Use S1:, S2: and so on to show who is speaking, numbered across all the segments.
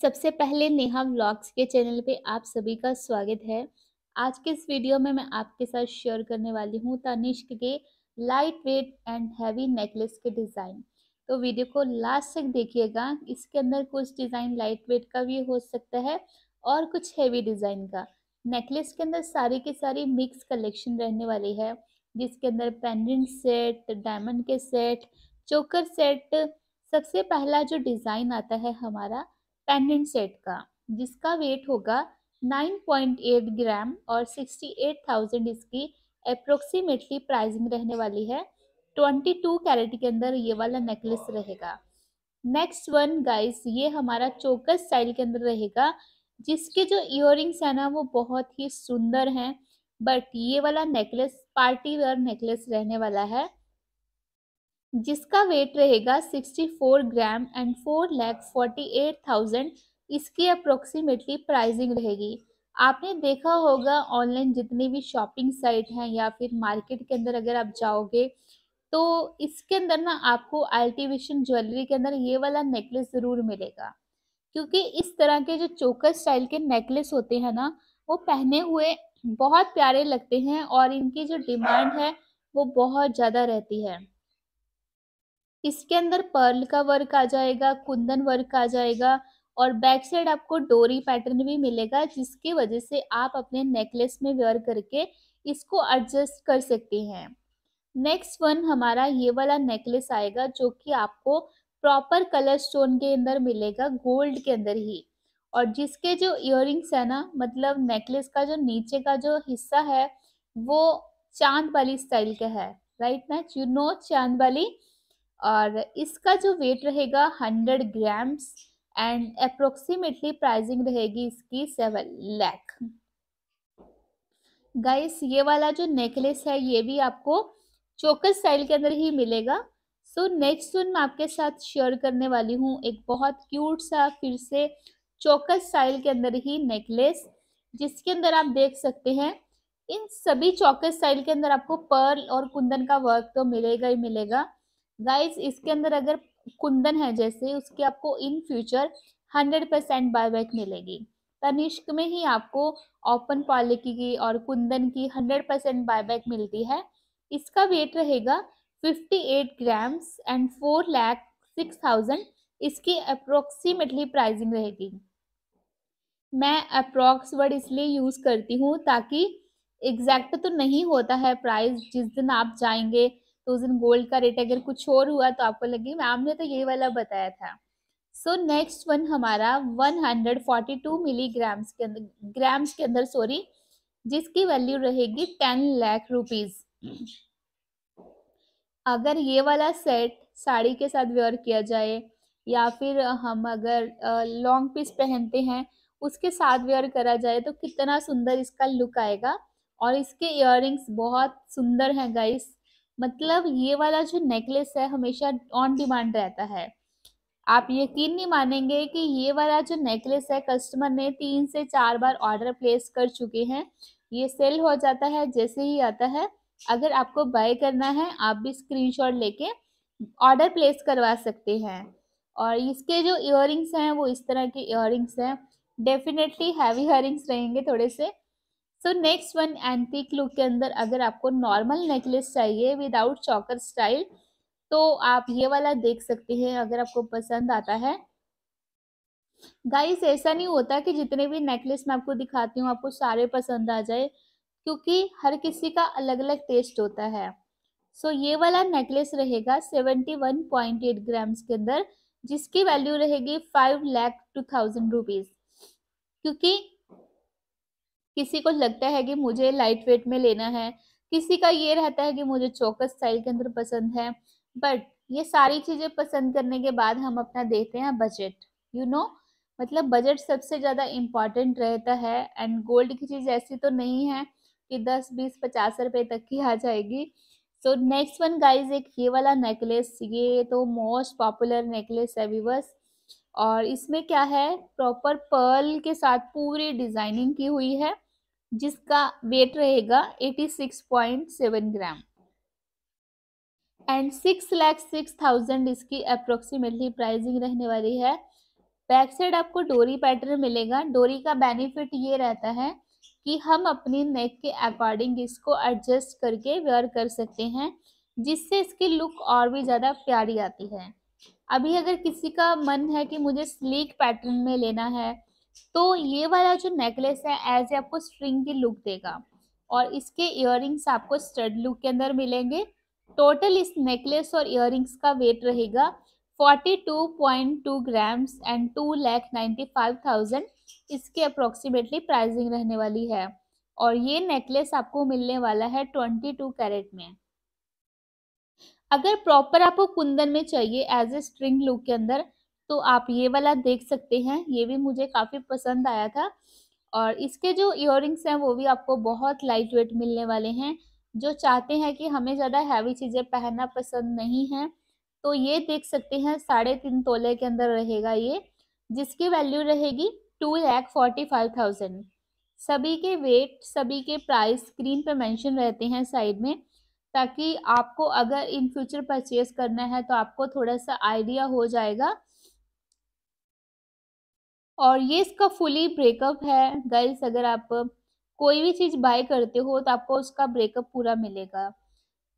S1: सबसे पहले नेहा व्लॉग्स के चैनल पे आप सभी का स्वागत है। आज के इस वीडियो में मैं आपके साथ शेयर करने वाली हूँ तनिष्क के light weight and heavy necklace के डिज़ाइन तो वीडियो को लास्ट तक देखिएगा, इसके अंदर कुछ डिज़ाइन लाइट वेट का भी हो सकता है और कुछ हैवी डिज़ाइन का। नेकलेस के अंदर सारी की सारी मिक्स कलेक्शन रहने वाली है, जिसके अंदर पेंडेंट सेट डायमंड के सेट चोकर सेट सबसे पहला जो डिज़ाइन आता है हमारा पेंडेंट सेट का जिसका वेट होगा 9.8 ग्राम और 68,000 इसकी अप्रोक्सीमेटली प्राइसिंग रहने वाली है। 22 कैरेट के अंदर ये वाला नेकलेस रहेगा। नेक्स्ट वन गाइस ये हमारा चोकस स्टाइल के अंदर रहेगा जिसके जो इयर है ना वो बहुत ही सुंदर हैं बट ये वाला नेकलेस पार्टी वेयर नेकलेस रहने वाला है। जिसका वेट रहेगा 64 gram and four lakh forty eight thousand इसकी अप्रोक्सीमेटली प्राइसिंग रहेगी। आपने देखा होगा ऑनलाइन जितनी भी शॉपिंग साइट हैं या फिर मार्केट के अंदर अगर आप जाओगे तो इसके अंदर ना आपको अल्टीविशन ज्वेलरी के अंदर ये वाला नेकलेस ज़रूर मिलेगा। क्योंकि इस तरह के जो चोकर स्टाइल के नेकलेस होते हैं ना, वो पहने हुए बहुत प्यारे लगते हैं और इनकी जो डिमांड है, वो बहुत ज़्यादा रहती है। इसके अंदर पर्ल का वर्क आ जाएगा, कुंदन वर्क आ जाएगा और बैक साइड आपको डोरी पैटर्न भी मिलेगा जिसकी वजह से आप अपने नेकलेस में वेयर करके इसको एडजस्ट कर सकते हैं। नेक्स्ट वन हमारा ये वाला नेकलेस आएगा जो कि आपको प्रॉपर कलर स्टोन के अंदर मिलेगा, गोल्ड के अंदर ही। और जिसके जो इयर है ना मतलब नेकलेस का जो नीचे का जो हिस्सा है, वो चाँद वाली स्टाइल का है राइट ना यू नो चाँद वाली और इसका जो वेट रहेगा hundred grams and approximately pricing रहेगी इसकी सेवन लैख गाइस ये वाला जो नेकलेस है, ये भी आपको चोकस स्टाइल के अंदर ही मिलेगा. सो नेक्स्ट वन मैं आपके साथ शेयर करने वाली हूँ, एक बहुत क्यूट सा फिर से चोकस स्टाइल के अंदर ही नेकलेस जिसके अंदर आप देख सकते हैं, इन सभी चौकस स्टाइल के अंदर आपको पर्ल और कुंदन का वर्क तो मिलेगा ही मिलेगा. गाइस इसके अंदर अगर कुंदन है जैसे, उसकी आपको in future hundred percent buyback मिलेगी। तनिष्क में ही आपको ओपन क्वालिटी की और कुंदन की हंड्रेड परसेंट बायबैक मिलती है। इसका वेट रहेगा fifty eight grams and four lakh six thousand इसकी अप्रोक्सीमेटली प्राइसिंग रहेगी। मैं अप्रोक्स वर्ड इसलिए यूज़ करती हूँ ताकि एग्जैक्ट तो नहीं होता है प्राइस जिस दिन आप जाएँगे तो उस दिन गोल्ड का रेट अगर कुछ और हुआ तो आपको लगे मैम ने तो ये वाला बताया था। सो नेक्स्ट वन हमारा 142 मिलीग्राम्स के अंदर ग्राम्स के अंदर सॉरी जिसकी वैल्यू रहेगी टेन लाख रुपीज़ अगर ये वाला सेट साड़ी के साथ वेयर किया जाए, या फिर हम अगर लॉन्ग पीस पहनते हैं, उसके साथ वेयर करा जाए तो कितना सुंदर इसका लुक आएगा। और इसके इयर बहुत सुंदर हैं गाइस मतलब ये वाला जो नेकलेस है हमेशा ऑन डिमांड रहता है। आप यकीन नहीं मानेंगे कि ये वाला जो नेकलेस है कस्टमर ने तीन से चार बार ऑर्डर प्लेस कर चुके हैं। ये सेल हो जाता है, जैसे ही आता है। अगर आपको बाय करना है, आप भी स्क्रीनशॉट लेके ऑर्डर प्लेस करवा सकते हैं। और इसके जो इयर हैं, वो इस तरह के इयर हैं। डेफिनेटली हैवी इयर रहेंगे थोड़े से। So next one antique look के अंदर अगर आपको नॉर्मल नेकलेस चाहिए विदाउट चौकर स्टाइल तो आप ये वाला देख सकते हैं अगर आपको पसंद आता है। गाइस ऐसा नहीं होता कि जितने भी नेकलेस मैं आपको दिखाती हूँ आपको सारे पसंद आ जाए क्योंकि हर किसी का अलग अलग टेस्ट होता है। सो so, ये वाला नेकलेस रहेगा seventy one point eight grams के अंदर जिसकी वैल्यू रहेगी five lakh two thousand rupees क्योंकि किसी को लगता है कि मुझे लाइट वेट में लेना है, किसी का ये रहता है कि मुझे चौकस स्टाइल के अंदर पसंद है बट ये सारी चीज़ें पसंद करने के बाद हम अपना देते हैं बजट यू नो मतलब बजट सबसे ज़्यादा इंपॉर्टेंट रहता है एंड गोल्ड की चीज़ ऐसी तो नहीं है कि दस, बीस, पचास रुपए तक की आ जाएगी। सो नेक्स्ट वन गाइज़ एक ये वाला नेकलेस ये तो मोस्ट पॉपुलर नेकलेस है विवर्स और इसमें क्या है? प्रॉपर पर्ल के साथ पूरी डिज़ाइनिंग की हुई है। जिसका वेट रहेगा 86.7 gram and six lakh six thousand इसकी अप्रोक्सीमेटली प्राइसिंग रहने वाली है। बैक साइड आपको डोरी पैटर्न मिलेगा। डोरी का बेनिफिट ये रहता है कि हम अपनी नेक के अकॉर्डिंग इसको एडजस्ट करके वेयर कर सकते हैं, जिससे इसकी लुक और भी ज़्यादा प्यारी आती है। अभी अगर किसी का मन है कि मुझे स्लीक पैटर्न में लेना है तो ये वाला जो नेकलेस है एज ए आपको स्ट्रिंग की लुक देगा। और इसके इयर आपको स्टड लुक के अंदर मिलेंगे। टोटल इस नेकलेस और इयर का वेट रहेगा 42.2 grams and two lakh ninety five thousand इसकी अप्रोक्सीमेटली प्राइसिंग रहने वाली है। और ये नेकलेस आपको मिलने वाला है 22 कैरेट में। अगर प्रॉपर आपको कुंदन में चाहिए एज ए स्ट्रिंग लुक के अंदर तो आप ये वाला देख सकते हैं, ये भी मुझे काफ़ी पसंद आया था। और इसके जो इयर हैं, वो भी आपको बहुत लाइट वेट मिलने वाले हैं, जो चाहते हैं कि हमें ज़्यादा हैवी चीज़ें पहनना पसंद नहीं है तो ये देख सकते हैं, साढ़े तीन तोले के अंदर रहेगा ये, जिसकी वैल्यू रहेगी two lakh forty five thousand सभी के वेट सभी के प्राइस स्क्रीन पे मेंशन रहते हैं साइड में, ताकि आपको अगर इन फ्यूचर परचेज करना है तो आपको थोड़ा सा आइडिया हो जाएगा और ये इसका फुली ब्रेकअप है गर्ल्स अगर आप कोई भी चीज़ बाय करते हो तो आपको उसका ब्रेकअप पूरा मिलेगा।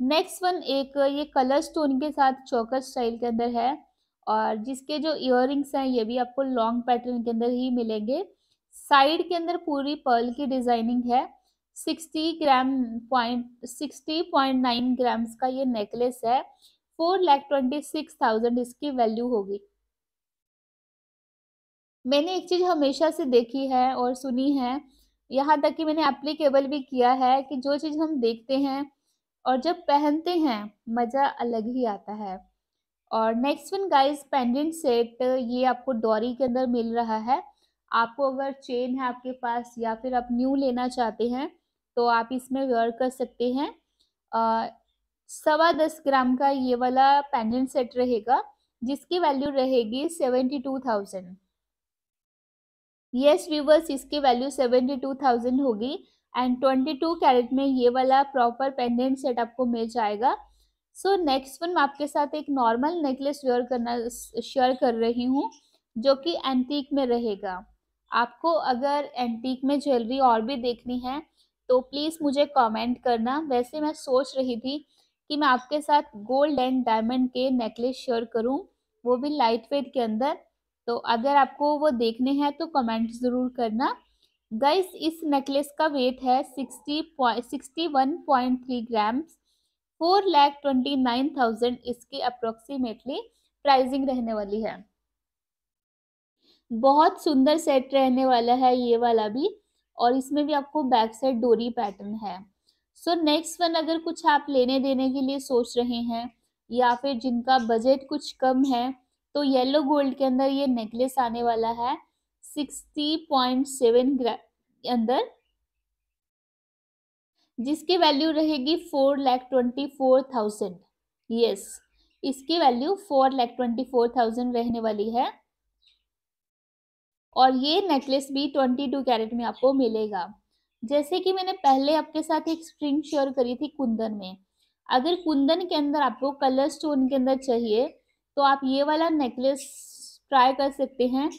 S1: नेक्स्ट वन एक ये कलर स्टोन के साथ चौकर स्टाइल के अंदर है, और जिसके जो इयर हैं, ये भी आपको लॉन्ग पैटर्न के अंदर ही मिलेंगे। साइड के अंदर पूरी पर्ल की डिज़ाइनिंग है sixty gram point sixty point nine grams का ये नेकलेस है four lakh twenty six thousand इसकी वैल्यू होगी। मैंने एक चीज़ हमेशा से देखी है और सुनी है, यहाँ तक कि मैंने एप्लीकेबल भी किया है कि जो चीज़ हम देखते हैं और जब पहनते हैं, मज़ा अलग ही आता है। और next one guys pendant set ये आपको डॉरी के अंदर मिल रहा है। आपको अगर चेन है आपके पास या फिर आप न्यू लेना चाहते हैं तो आप इसमें वेयर कर सकते हैं। सवा दस ग्राम का ये वाला पेंडेंट सेट रहेगा, जिसकी वैल्यू रहेगी seventy two thousand yes viewers इसकी वैल्यू सेवेंटी टू थाउज़ेंड होगी एंड ट्वेंटी टू कैरेट में ये वाला प्रॉपर पेंडेंट सेट आपको मिल जाएगा। सो नेक्स्ट वन मैं आपके साथ एक नॉर्मल नेकलेस वेयर करना शेयर कर रही हूँ, जो कि एंटीक में रहेगा। आपको अगर एंटीक में ज्वेलरी और भी देखनी है तो प्लीज़ मुझे कमेंट करना। वैसे मैं सोच रही थी कि मैं आपके साथ गोल्ड एंड डायमंड के नेकलेस शेयर करूँ, वो भी लाइट वेट के अंदर। तो अगर आपको वो देखने हैं तो कमेंट ज़रूर करना। गाइस इस नेकलेस का वेट है sixty grams four lakh twenty nine thousand इसकी अप्रोक्सीमेटली प्राइसिंग रहने वाली है। बहुत सुंदर सेट रहने वाला है ये वाला भी और इसमें भी आपको बैक साइड डोरी पैटर्न है। सो नेक्स्ट वन अगर कुछ आप लेने देने के लिए सोच रहे हैं या फिर जिनका बजट कुछ कम है तो येलो गोल्ड के अंदर ये नेकलेस आने वाला है, सिक्सटी पॉइंट सेवन अंदर। जिसकी वैल्यू रहेगी four lakh twenty four thousand. Yes, इसकी value four lakh twenty four thousand रहने वाली है। और ये नेकलेस भी ट्वेंटी टू कैरेट में आपको मिलेगा। जैसे कि मैंने पहले आपके साथ एक स्ट्रिंग शेयर करी थी कुंदन में। अगर कुंदन के अंदर आपको कलर स्टोन के अंदर चाहिए तो आप ये वाला नेकलेस ट्राई कर सकते हैं,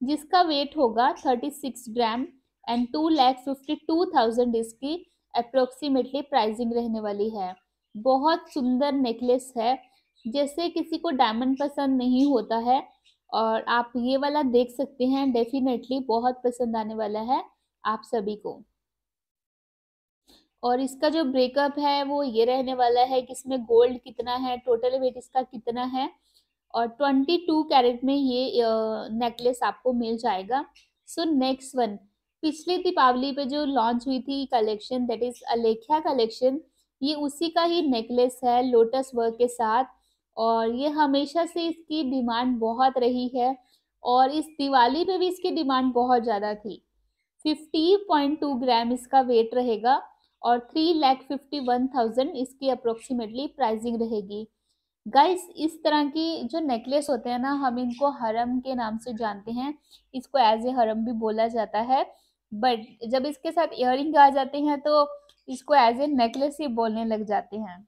S1: जिसका वेट होगा thirty six gram and two lakh fifty two thousand इसकी अप्रोक्सीमेटली प्राइसिंग रहने वाली है। बहुत सुंदर नेकलेस है, जैसे किसी को डायमंड पसंद नहीं होता है और आप ये वाला देख सकते हैं डेफिनेटली बहुत पसंद आने वाला है आप सभी को। और इसका जो ब्रेकअप है, वो ये रहने वाला है कि इसमें गोल्ड कितना है टोटल वेट इसका कितना है और ट्वेंटी टू कैरेट में ये नेकलेस आपको मिल जाएगा। सो नेक्स्ट वन पिछले दीपावली पे जो लॉन्च हुई थी collection that is Alekhya collection ये उसी का ही नेकलेस है लोटस वर्क के साथ। और ये हमेशा से इसकी डिमांड बहुत रही है और इस दिवाली पे भी इसकी डिमांड बहुत ज़्यादा थी। फिफ्टी पॉइंट टू ग्राम इसका वेट रहेगा और three lakh fifty one thousand इसकी अप्रोक्सीमेटली प्राइसिंग रहेगी। गाइस इस तरह की जो नेकलेस होते हैं ना, हम इनको हरम के नाम से जानते हैं। इसको एज ए हरम भी बोला जाता है। बट जब इसके साथ इयर आ जाते हैं तो इसको एज ए नेकलेस ही बोलने लग जाते हैं।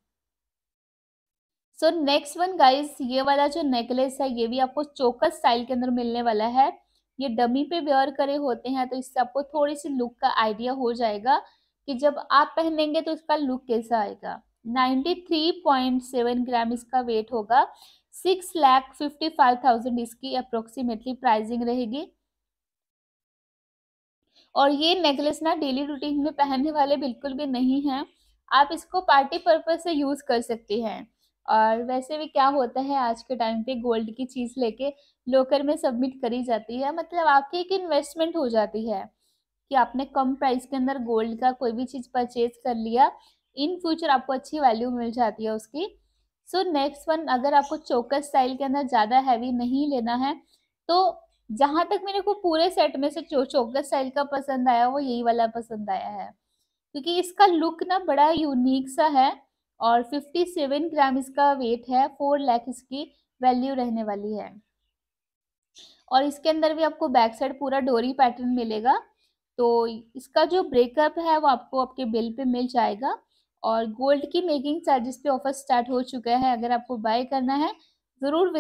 S1: सो नेक्स्ट वन गाइस ये वाला जो नेकलेस है, ये भी आपको चोकस स्टाइल के अंदर मिलने वाला है। ये डमी पे वेयर करे होते हैं तो इससे आपको थोड़ी सी लुक का आइडिया हो जाएगा कि जब आप पहनेंगे तो इसका लुक कैसा आएगा। 93.7 ग्राम इसका वेट होगा। Six lakh fifty five thousand इसकी अप्रोक्सीमेटली प्राइसिंग रहेगी। और ये नेकलेस ना डेली रूटीन में पहनने वाले बिल्कुल भी नहीं हैं। आप इसको पार्टी पर्पज से यूज़ कर सकते हैं। और वैसे भी क्या होता है आज के टाइम पे गोल्ड की चीज़ लेके लोकर में सबमिट करी जाती है। मतलब आपकी एक इन्वेस्टमेंट हो जाती है कि आपने कम प्राइस के अंदर गोल्ड का कोई भी चीज़ परचेज कर लिया। इन फ्यूचर आपको अच्छी वैल्यू मिल जाती है उसकी। सो नेक्स्ट वन अगर आपको चोकस स्टाइल के अंदर ज़्यादा हैवी नहीं लेना है तो जहाँ तक मेरे को पूरे सेट में से चो चोकस स्टाइल का पसंद आया, वो यही वाला पसंद आया है। क्योंकि इसका लुक ना बड़ा यूनिक सा है और 57 ग्राम इसका वेट है फोर लैख इसकी वैल्यू रहने वाली है। और इसके अंदर भी आपको बैक साइड पूरा डोरी पैटर्न मिलेगा तो इसका जो ब्रेकअप है, वो आपको आपके बिल पे मिल जाएगा। और गोल्ड की मेकिंग चार्जेस पे ऑफ़र स्टार्ट हो चुका है। अगर आपको बाय करना है, ज़रूर